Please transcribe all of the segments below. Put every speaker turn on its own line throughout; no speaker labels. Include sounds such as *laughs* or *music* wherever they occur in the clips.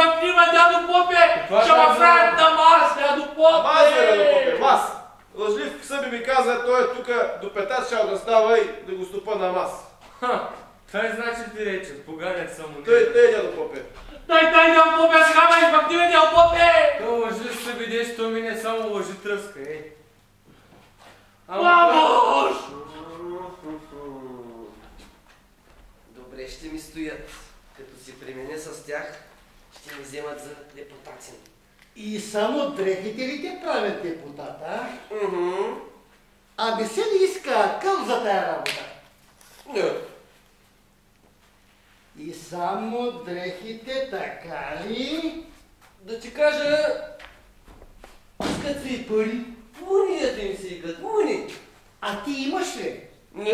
Ca
crima
de
Adu
Pope! Cea franta masă, Adu
Pope! Masă, Adu Pope, masă! Лъжлив съби ми каза, той е тук до пета шал да става и да го стопа на
маса. Той значи ти рече, поганят съм му.
Той, той е дядо Попе.
Той, той дядо Попе, аз хама и пак ти дядо Попе!
Той лъжлив съби деш, то мине само лъжи тръска, ей.
Мамош!
Добре ще ми стоят, като си премене с тях ще ми вземат за депутати.
И само дрехите ли те правят депутата, а? А не се ли иска къл за тая работа?
Не.
И само дрехите, така ли?
Да ти кажа, искат се пари. Муни да им се играт, муни.
А ти имаш ли?
Не,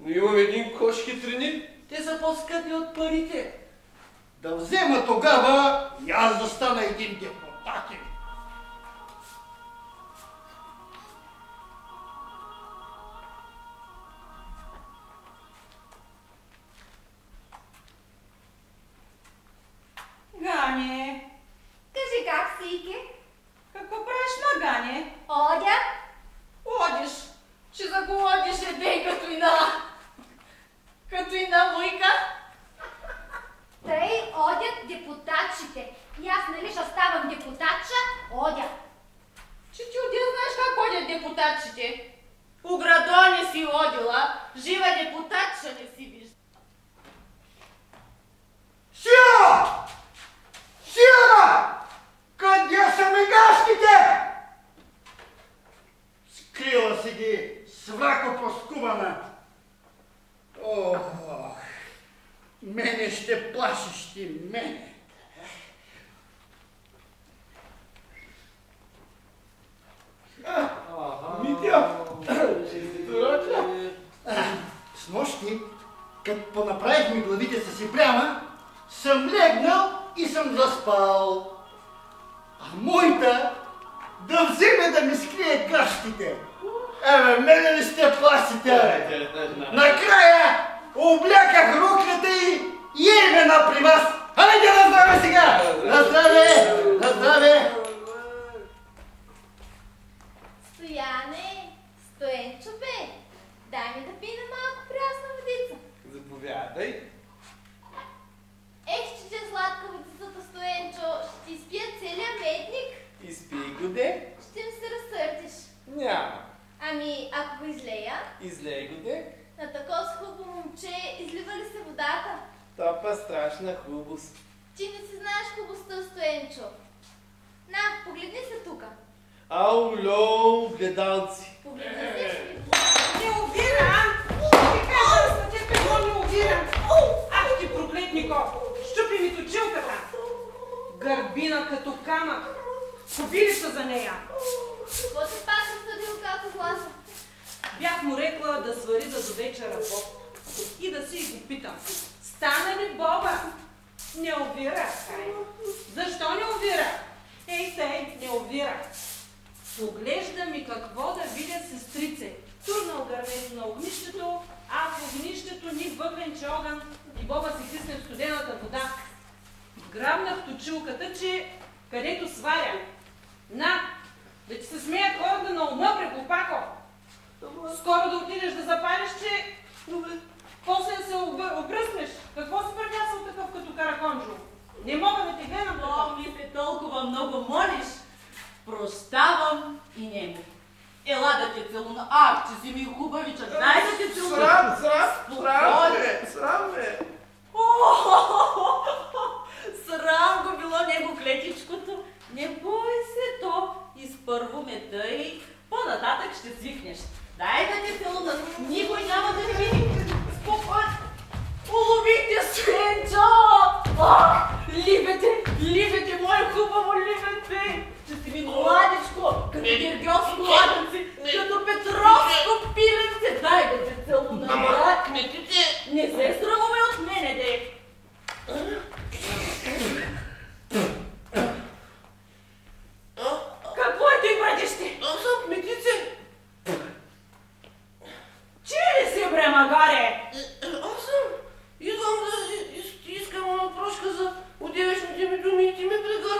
но имам един кош хитрини. Те са по-скъпи от парите.
Да взема тогава и аз да стана един депутатин.
primas. Грабнах точилката, че където сваря. На, да ти се смеят хората на ума, прекопако. Скоро да отидеш да запалиш, че
Добре.
после да се обръснеш. Какво си превясал такъв като караконджо? Не мога да те гледам
О, ми се толкова много молиш. Прощавам и нему. Ела да те целуна. Ах, че си ми хубавича. Дай да те целуна.
Срам, срам, срам срам ме.
О, Срам го било него клетичкото. Не бой се то. Изпърво ме тъй. По-нататък ще свикнеш. Дай да те целуна. Никой няма да те види. Спокойно. Уловите Свенчо! Ах, либете, либете, мое хубаво либете! Че си ми младичко, като гергьовско ладенци, като петровско пиленце! Дай да те целуна, Не се срамувай от мене, де! Какво е ти, братище?
аз съм кметице.
Чи ли си, бре, магаре?
Е, Аз съм. Идвам да и- и- искам една прошка за удевешните ми думи и ти ме прегърна.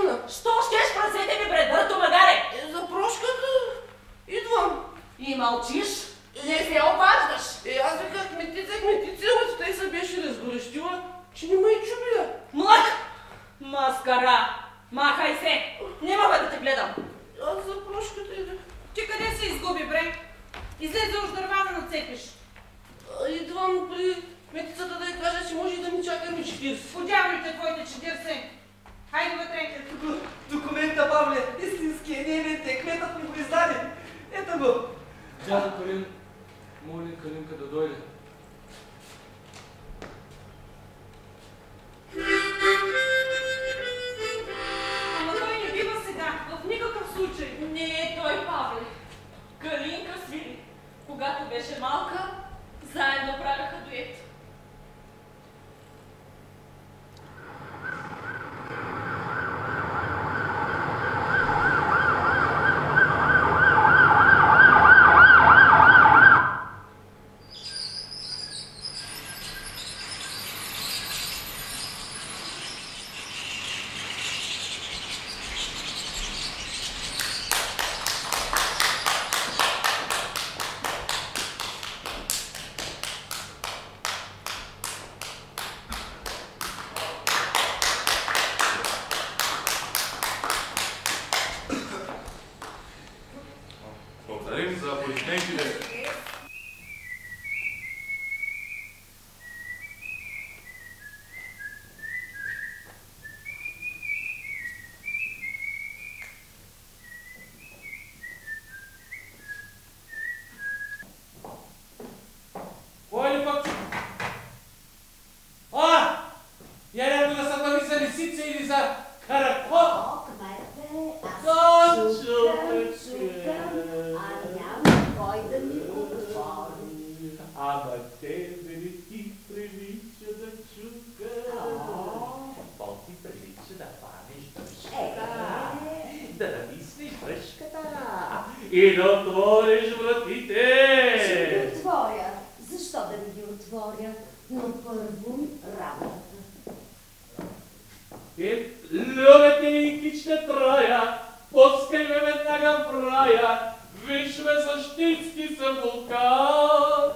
Ме
същински съм вулкан.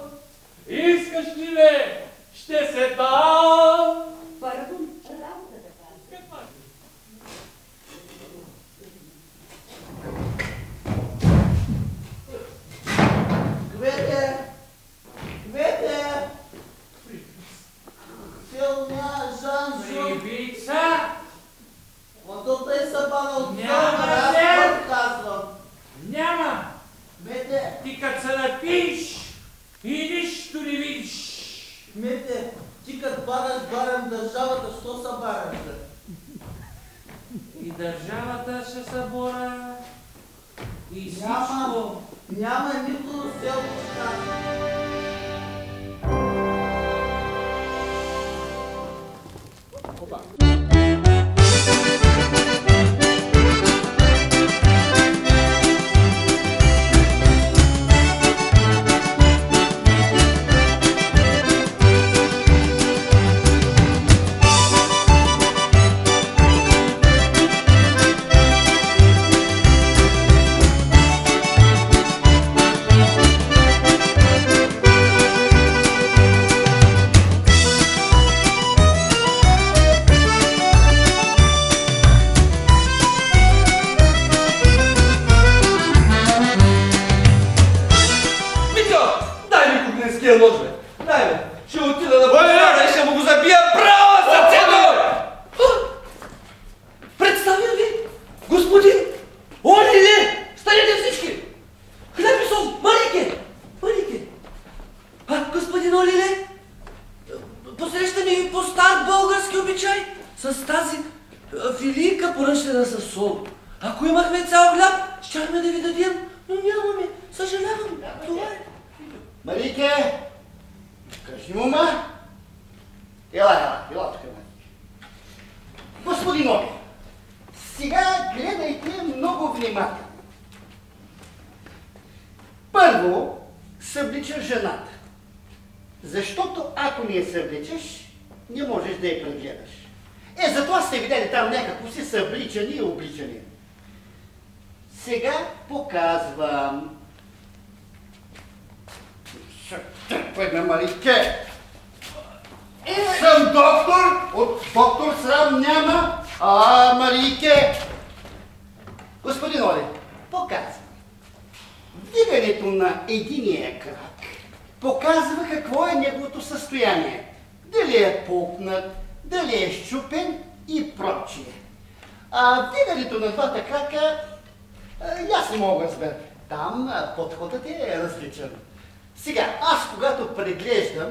Искаш ли ме? Ще се дам.
Първо работата.
Каква е?
Кмете! Кмете! Силня Жанжо!
Прибица,
Ото тъй са бана от
Няма няма.
Мете!
Ти като се напиш и нищо не видиш.
Мете, ти като бараш барен държавата, що са барен?
И държавата ще се бора,
и
всичко...
Няма, няма нито село
Опа.
Марике. Съм доктор, от доктор срам няма, а Марике. Господин Оле, показвам. Вдигането на единия крак показва какво е неговото състояние. Дали е пукнат, дали е щупен и прочие. А вдигането на двата крака, аз не мога да разбера. Там подходът е различен. Сега, аз когато преглеждам,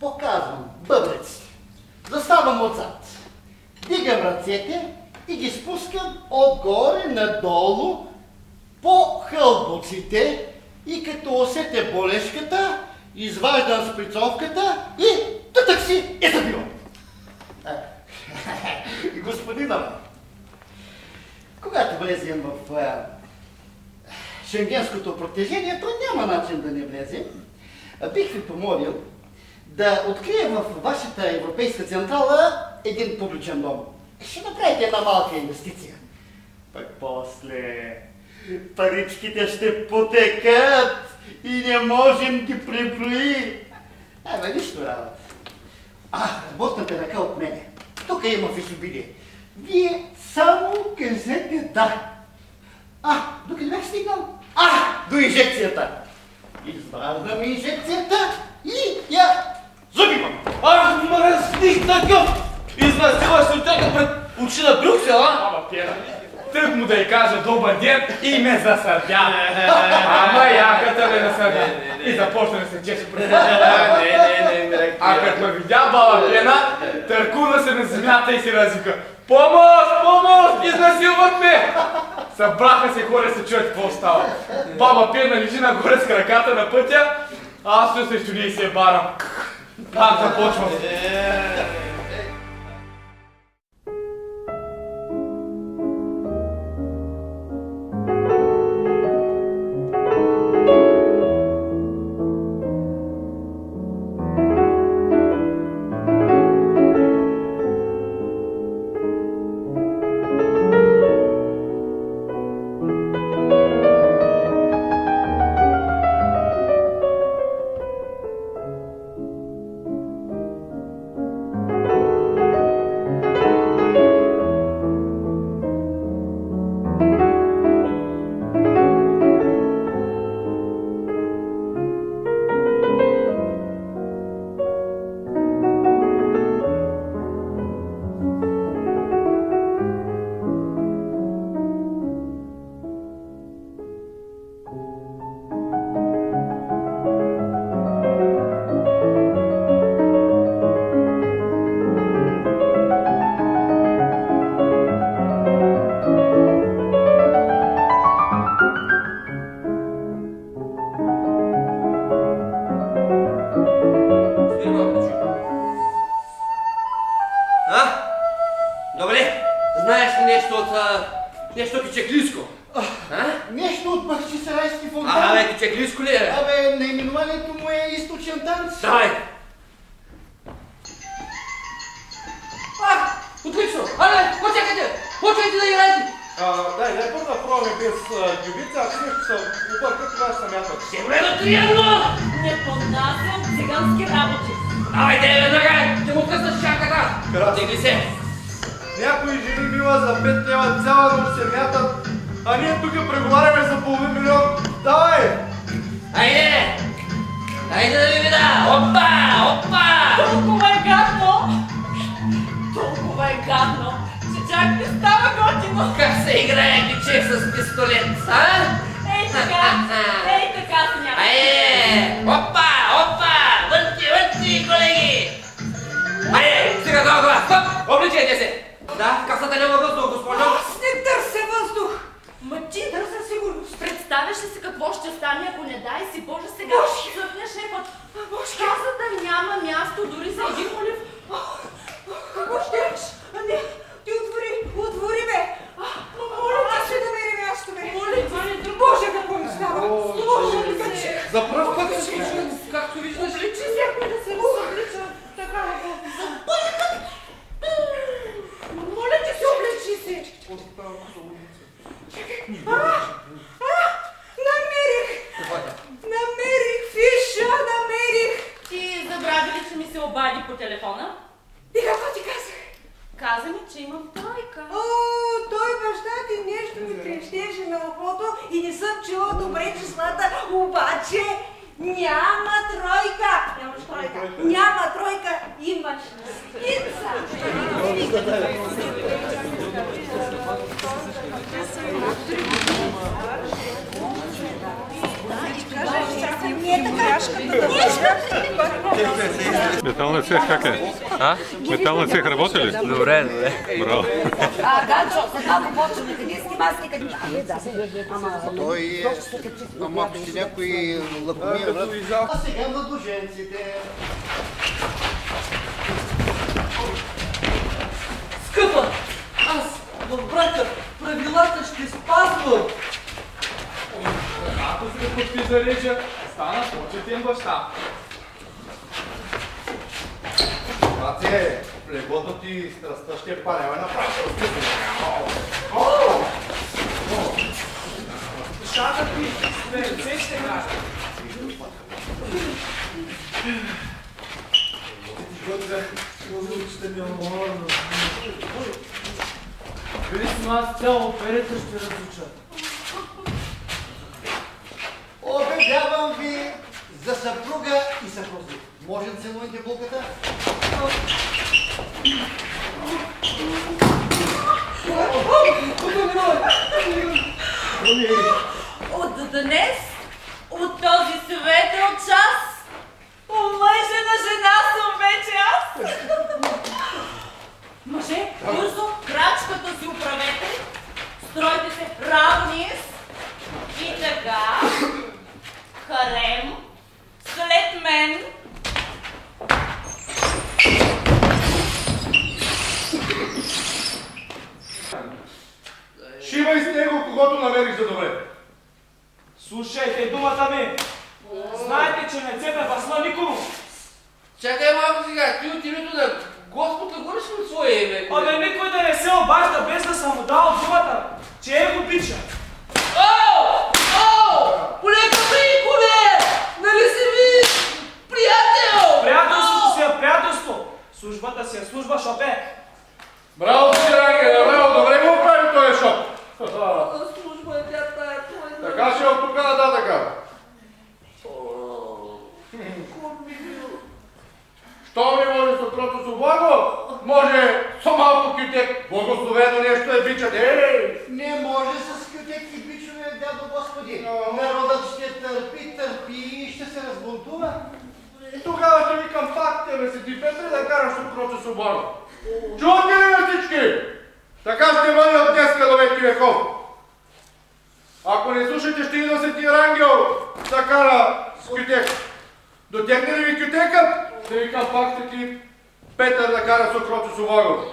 показвам бъбреци. Заставам отзад. Дигам ръцете и ги спускам отгоре надолу по хълбоците и като усетя болешката, изваждам сприцовката и тътък си е забивам. *laughs* Господина, когато влезем в шенгенското протежение, то няма начин да не влезем. А, Бих ви помолил да открием в вашата европейска централа един публичен дом. Ще направите една малка инвестиция. Пък после паричките ще потекат и не можем ги преброи. Абе, нищо работа. А, работната ръка от мене. Тук има в изобилие. Вие само кажете да. А, докъде бях стигнал? А, до инжекцията. Изваждам инжекцията и я забивам.
Ах, мръсник такъв! Изнасила се чака пред очи на Брюксел, а?
Ама, Пера, тък му да й кажа добър ден и ме засърдя. Ама яката ме насърдя. И започна да се чеше пред
Не, не, не, не,
А като ме видя баба Пена, търкуна се на земята и си развика. Помощ, помощ, изнасилват ме! Събраха се хора се чуят какво става. Баба Пена лежи нагоре с краката на пътя, а аз стоя срещу нея и се барам. Пак започвам. За 5 лева цяла нощ се мятат, а ние тук преговаряме за половин милион. Давай!
Айде! Айде да ви вида! Опа! Опа!
Толкова е гадно! Толкова е гадно, че чак не става готино.
Как се играе бичев с пистолет, а?
Ей така, ей така, сняг.
Айде! Опа! Опа! Върти, върти, колеги! Айде! Стига толкова! Стоп! Обличайте се! Да, в касата няма въздух, госпожо.
Аз не търся въздух. Ма
си какво ще стане, ако не дай си Боже сега цъфне шефът. Каза да няма място дори за един молив.
Какво ще речеш? А не, ти отвори, отвори бе! Моля ти се да мери място бе!
Моля ти,
Боже, какво ми става! Боже!
За пръв път се случва, както виждаш.
Обличи се, да се облича. Така е.
За първи път.
Моля ти се, обличи се! А, а, намерих! Намерих фиша, намерих!
Ти забрави ли, че ми се обади по телефона?
И какво ти казах?
Каза ми, че имам тройка.
О, той баща ти нещо ми трещеше на ухото и не съм чула добре числата, обаче няма тройка. Нямаш тройка. Няма тройка, имаш скица.
Металный цех как е?
А?
Металный цех работали?
Добре, добре.
Браво.
А, Ганчо, след малко почва механистки маски, като... Абе, да. Ама...
Той е... Ама ако си някой лакомия, брат. А сега младоженците.
Скъпа, аз в брака правилата ще спазвам.
Ако се ти зарежа, стана почетен баща.
Бате, плеботно ти страстта ще парява на прашка.
Шата ти, с ръце ще. Виж, аз цяло оперета ще разуча.
Обявявам ви за съпруга и съпрузник. Може да целуете булката?
От днес, от този светъл час, омъжена жена съм вече аз. Мъже, бързо крачката си управете, стройте се равни и така, харем, след мен,
Шивай с него, когато намериш за добре.
Слушайте думата ми. Знаете, че не цепе басла никому.
Чакай малко сега, ти от името на Господ да говориш от свое име.
Абе, никой да не се обажда без да съм му дал думата, че е го обича.
О! О! Полека приходе! Нали си ми приятел?
Приятелството си е приятелство. Службата си е служба, шопе.
Браво, Сирангеле, браво, добре го прави този шоп.
служба е тя тая, той
Така ще от тук нататък. Що не може с отрото с облаго? Може со малко кютек. Благословено нещо е бичът. Ей!
Не може с кютек и бичове, дядо Господи. Народът ще търпи, търпи и ще се разбунтува.
Тогава ще викам пак тебе си ти Петре да караш отрото с облаго. Чувате ли ме всички? Така ще бъде от днеска до веки веков. Ако не слушате, ще идва Свети Рангел да кара с кютек. Дотегне ли ви кютекът, ще викам пак ти Петър да кара с окрото с облаго.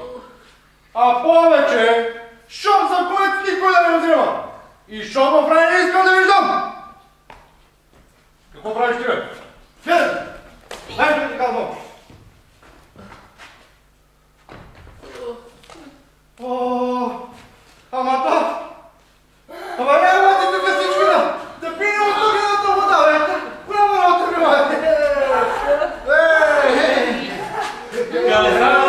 А повече, шоп за който никой да не взема. И шоп в рай не искам да виждам. Какво правиш ти, бе? Федор! Дай да ти казвам. О, ама то! Ама няма ти тук всички да, да пием от тук вода, бе! Голямо на отрива! Казам си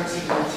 Obrigado.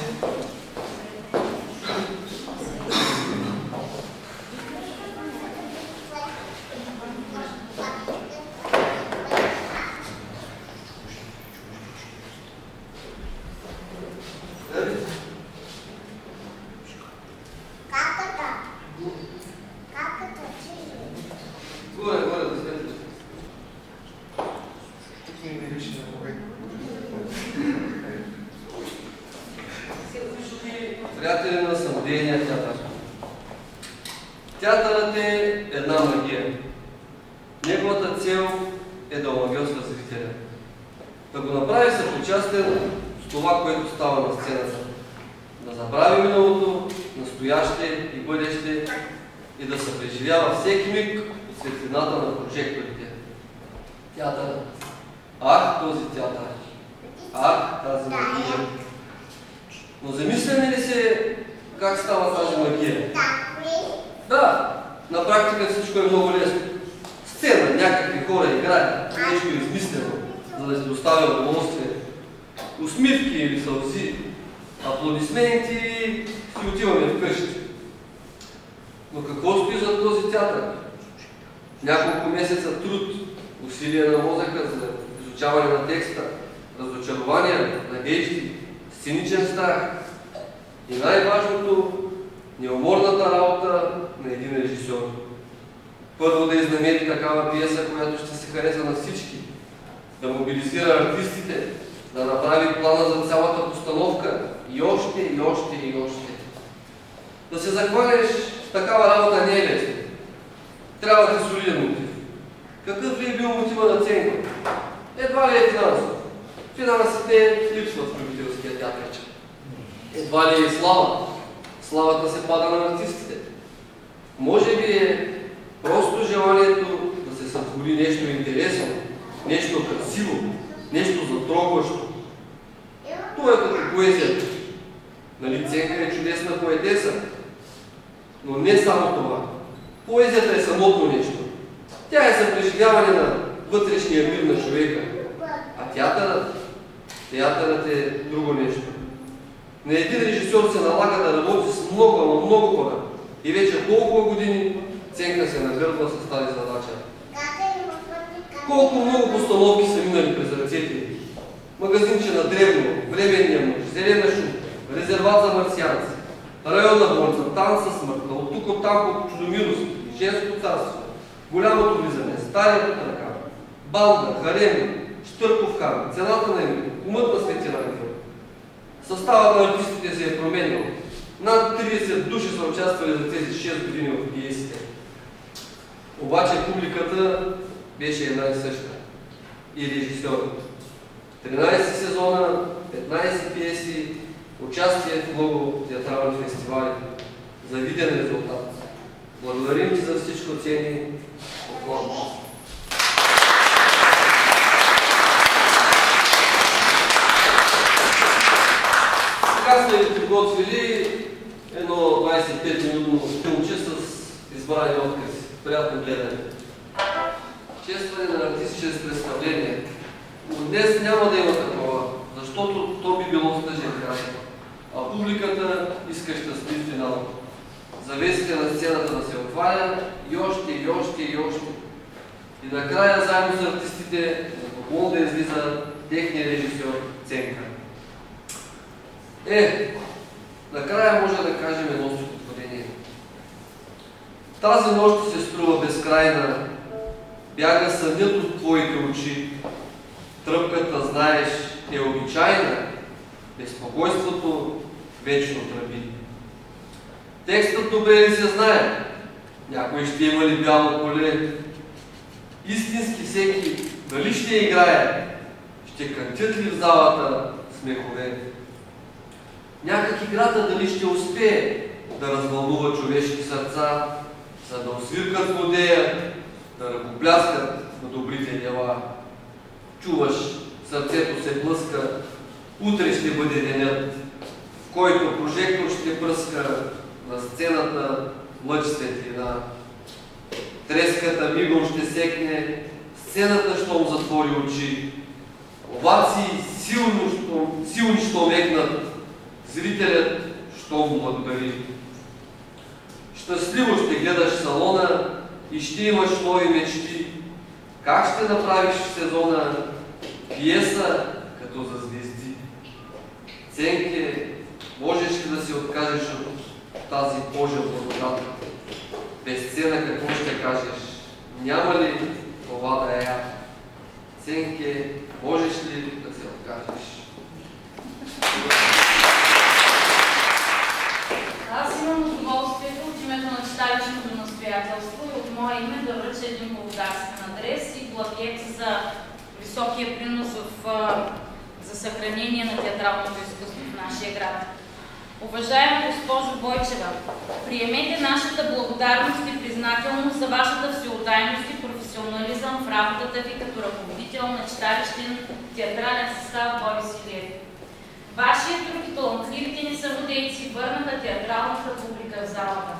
Си отиваме вкъщи. Но какво стои за този театър? Няколко месеца труд, усилия на мозъка за изучаване на текста, разочарования, надежди, сценичен страх и най-важното неуморната работа на един режисьор. Първо да изнамери такава пиеса, която ще се хареса на всички, да мобилизира артистите, да направи плана за цялата постановка и още, и още, и още. Да се захванеш в такава работа не е лесно. Трябва да ти солиден мотив. Какъв ли е бил мотива на Ценко? Едва ли е финансов. Финансите липсват в любителския театър. Едва ли е слава. Славата се пада на артистите. Може би е просто желанието да се сътвори нещо интересно, нещо красиво, нещо затрогващо. Това е като поезията. Нали Ценка е чудесна поетеса, но не само това. Поезията е самотно нещо. Тя е съпреживяване на вътрешния мир на човека. А театърът, театърът е друго нещо. На един режисьор се налага да работи с много, но много хора. И вече толкова години Ценка се нагърбва с тази задача. Колко много постановки са минали през ръцете. Магазинче на Древно, шум, Марсианци, районна болница, танца смъртта, от тук от там по чудомилост, женско царство, голямото влизане, старията ръка, банда, харем, Штърков хан, цената на името, умът на свети Рангел. Съставът на артистите се е променил. Над 30 души са участвали за тези 6 години в пиесите. Обаче публиката беше една и съща. И режисьор. 13 сезона, 15 пиеси, участие в много театрални фестивали. За виден резултат. Благодарим ти за всичко цени. Поклон. Сега сме ви подготвили едно 25-минутно филмче с избрани откази. Приятно гледане. Честване на артист чрез представление. Но днес няма да има такова, защото то би било стъжен край. А публиката иска щастлив финал. Завесите на сцената да се отваря и още, и още, и още. И накрая заедно с артистите на поклон да излиза техния режисьор Ценка. Е, накрая може да кажем едно стихотворение. Тази нощ се струва безкрайна, бяга сънят от твоите очи. Тръпката, знаеш, е обичайна, безпокойството вечно тръби. Текстът добре ли се знае? Някой ще има ли бяло поле? Истински всеки дали ще играе? Ще кантят ли в залата смехове? Някак играта дали ще успее да развълнува човешки сърца, за да освиркат водея, да ръкопляскат на добрите дела. Чуваш, сърцето се блъска, утре ще бъде денят, който прожектор ще пръска на сцената лъч светлина. Треската мигом ще секне, сцената щом затвори очи. Овации силно, щом, силни щом екнат, зрителят щом благодари. Щастливо ще гледаш салона и ще имаш нови мечти. Как ще направиш сезона пиеса като за звезди? Ценке, можеш ли да се откажеш от тази Божия благодат? Без сцена какво ще кажеш? Няма ли това да е? Ценке, можеш ли да се откажеш?
Аз имам удоволствието от името на читалището да
обстоятелство и от мое име да връча един благодарствен адрес и плакет за високия принос в, за съхранение на театралното изкуство в нашия град. Уважаема госпожо Бойчева, приемете нашата благодарност и признателност за вашата всеотдайност и професионализъм в работата ви като ръководител на читалищен театрален състав Борис Илиев. Вашият труд талантливите ни съводейци върнаха театралната публика в залата.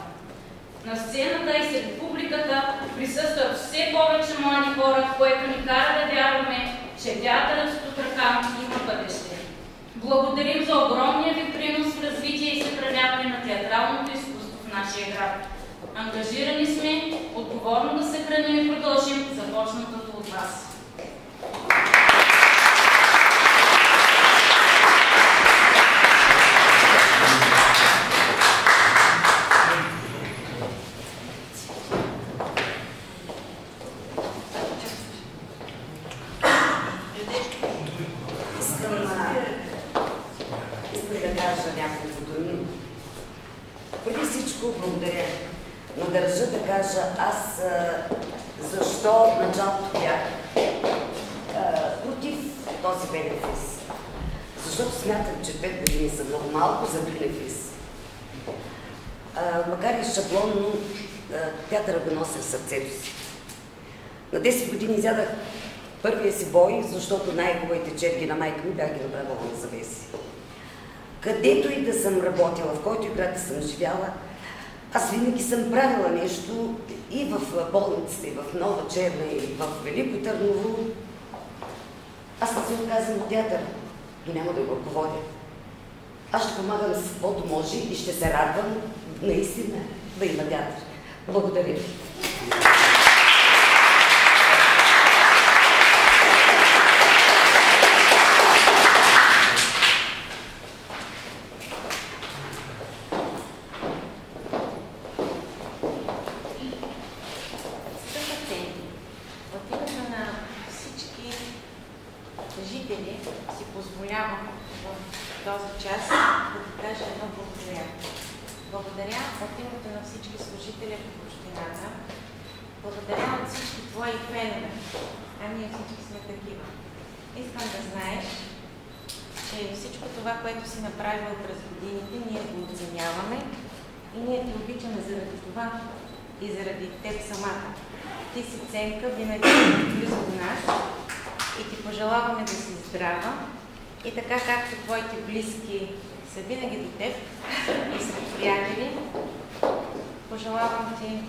На сцената и сред публиката присъстват все повече млади хора, което ни кара да вярваме, че театърът с Тутракан има бъдеще. Благодарим за огромния ви принос в развитие и съхраняване на театралното изкуство в нашия град. Ангажирани сме отговорно да съхраним и продължим започнатото от вас.
Искам, а, искам да кажа няколко думи. Преди всичко благодаря, но държа да кажа аз а, защо в началото бях а, против този бенефис. Защото смятам, че 5 години са много малко за бенефис. А, макар и шаблонно, а, театъра го нося в сърцето си. На 10 години изядах първия си бой, защото най-хубавите черги на майка ми бях ги направила на завеси. Където и да съм работила, в който и град да съм живяла, аз винаги съм правила нещо и в болницата, и в Нова Черна, и в Велико Търново. Аз не се отказвам от театър, но няма да го ръководя. Аз ще помагам с каквото може и ще се радвам наистина да има театър. Благодаря ви.
Скъпи от името на всички жители си позволявам в този час да ви кажа едно благодаря. Благодаря от името на всички служители в общината. Благодаря от всички твои фенове. А ние всички сме такива. Искам да знаеш, че всичко това, което си направила през годините, ние го оценяваме и ние те обичаме заради това и заради теб самата. Ти си ценка, винаги си близо до нас и ти пожелаваме да си здрава и така както твоите близки са винаги до теб и са приятели, пожелавам ти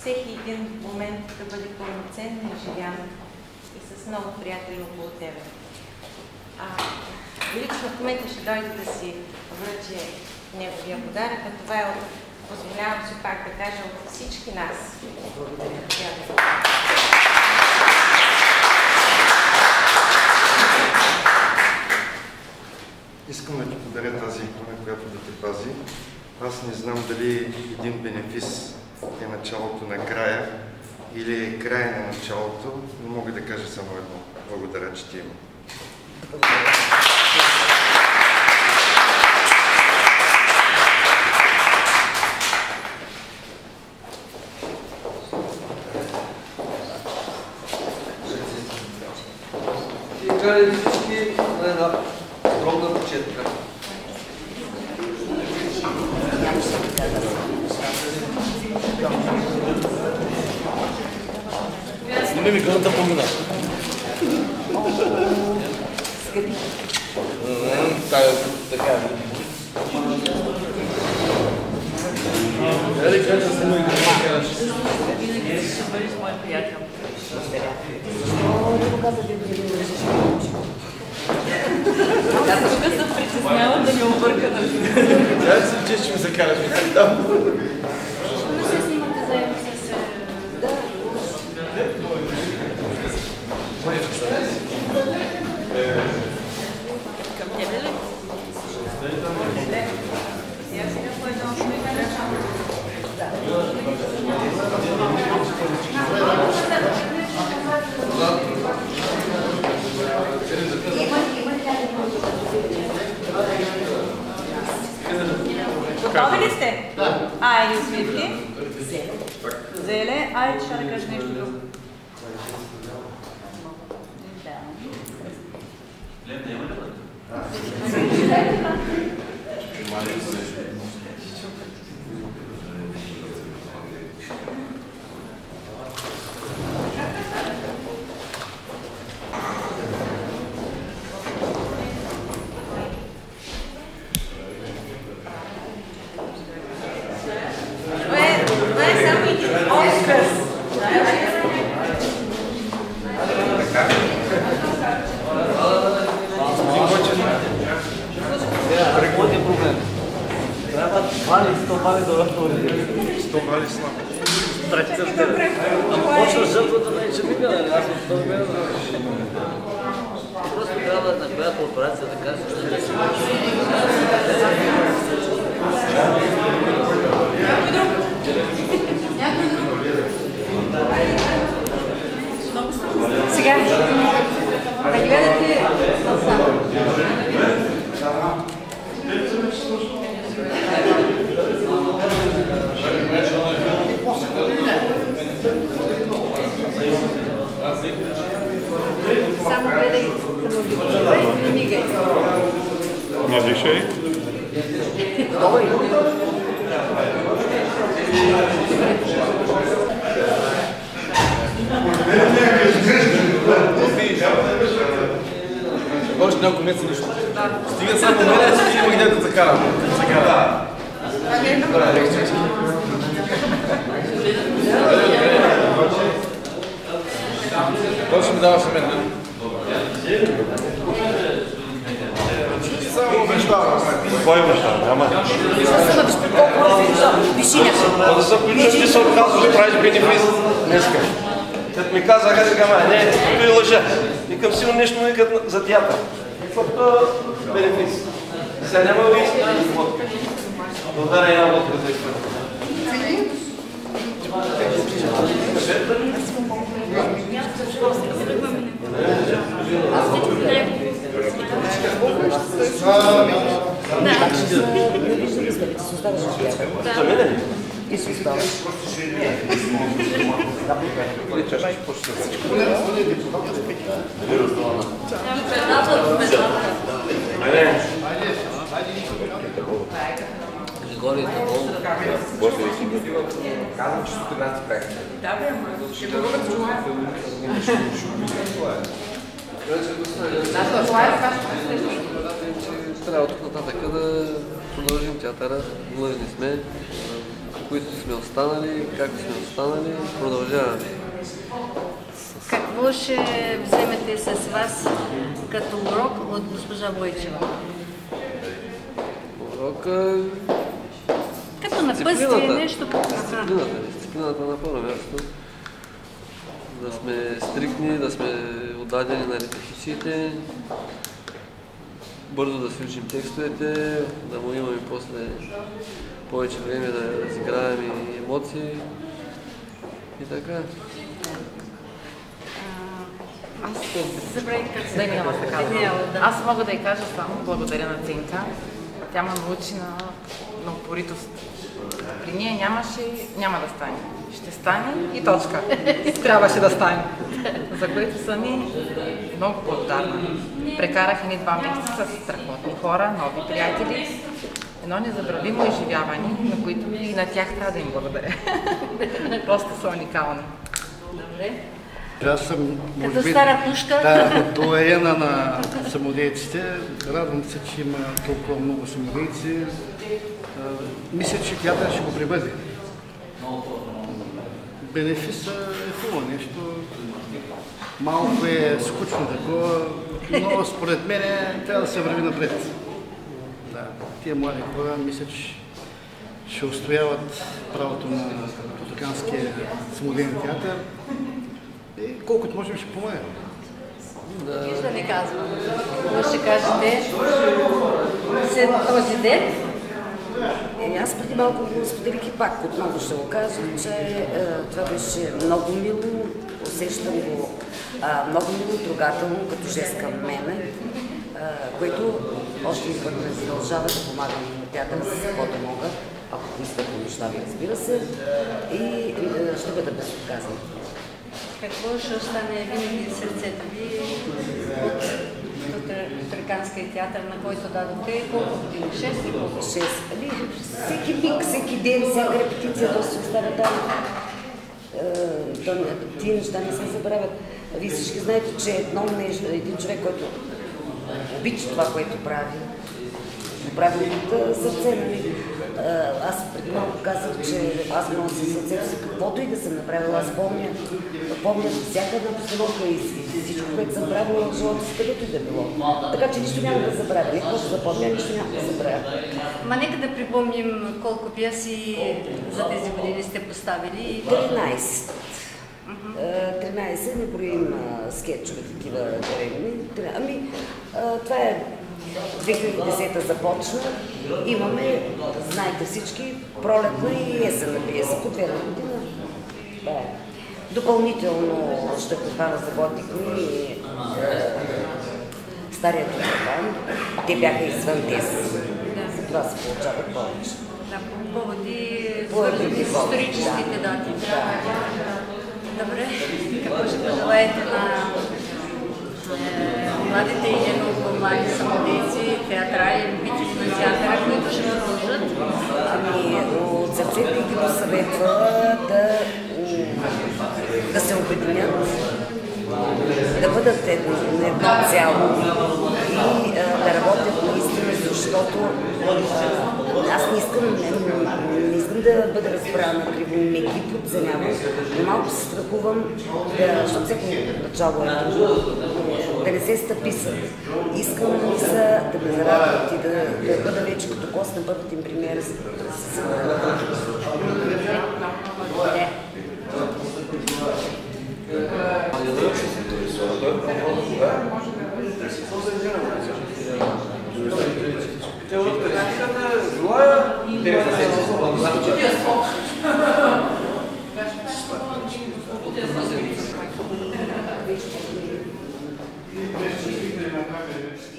всеки един момент да бъде пълноценно изживян и с много приятели около тебе. А, лично момента ще дойде да си връчи неговия подарък, а това е от, позволявам си пак да кажа, от всички нас. Благодаря.
Искам да ти подаря тази икона, която да те пази. Аз не знам дали един бенефис е началото на края или е края на началото, но мога да кажа само едно. Благодаря, че ти има.
И
За мен ли?
И си оставаш.
Григорий Табол.
Казвам, че сутрина си правих.
Да, бе, ама ще го
Трябва от тук нататък да продължим театъра. Длъжни сме. Които сме останали, както сме останали, продължаваме.
Какво ще вземете с вас като урок от госпожа Бойчева?
Урока
Като напъстие нещо като
Дисциплината. Дисциплината на първо място. Да сме стриктни, да сме отдадени на репетициите, бързо да учим текстовете, да му имаме после повече време да разиграем и емоции. И така.
Аз забравих как се
да.
Аз мога да й кажа само благодаря на Цинка. Тя ме научи на, на упоритост. При ние нямаше, няма да стане. Ще стане и точка. *laughs* Трябваше да стане. За което съм и много благодарна. Прекарах едни два месеца с страхотни хора, нови приятели. Едно незабравимо изживяване, на които и на тях трябва да им благодаря. *laughs* Просто са уникални.
Добре.
Аз съм, може
Като
би,
стара пушка.
Да, доена на самодейците. Радвам се, че има толкова много самодейци. Мисля, че театър ще го прибъде. Бенефиса е хубаво нещо. Малко е скучно такова, но според мен трябва да се върви напред. Да, тия млади хора мисля, че ще устояват правото на Тотоканския самодейен театър и колкото можем ще помагаме.
Да не казвам. Какво ще кажете след този ден?
Е, аз преди малко го споделих и пак отново ще го кажа, че е, това беше много мило, усещам го а, много мило, трогателно, като жест към мене, а, което още и път ме задължава да помагам на театъра с каквото мога. ако поиска помощта ви, разбира се, и е, ще бъда безотказан.
Какво ще остане винаги в сърцето ви от от театър, на който дадохте колко години? 6 или колко?
6. Ами, всеки миг, всеки ден, всяка репетиция, то се остава там. Е, не- тия неща не се забравят. Вие всички знаете, че едно нещо, един човек, който обича това, което прави, го прави от а, сърце, нали? А, Аз преди малко казах, че аз нося със сърцето си каквото и да съм направила. Аз помня, помня всяка една постановка и, всичко, което съм правила в живота си, където и да било. Така че нищо няма да забравя. Не ще запомня, нищо няма да забравя.
Ма нека да припомним колко пиеси за тези години сте поставили.
13. Е, 13, не броим скетчове, такива древни. Ами, а, това е 2010 започна. Имаме, знаете всички, пролетна и есенна пиеса по две на година. Е. Допълнително ще покана заботник ми е, Стария Тутакан. Те бяха извън тези. За това се получават повече.
Да, по поводи свързани с историческите
да.
дати. Добре, какво ще пожелаете на младите и много млади самодейци, театрали, любители на театъра, които ще продължат?
Ами, от сърцето ги го съветва да, да се обединят, да бъдат едно, едно цяло и да работят наистина, защото аз не искам, не, не искам да бъда разбрана криво, не ги подценявам, но малко се страхувам, да, защото всяко начало е трудно, да не се стъписат. Искам да, са, да ме зарадват и да, да бъда вече като гост на първата им премиера. за да се събера.
Thank Gracias.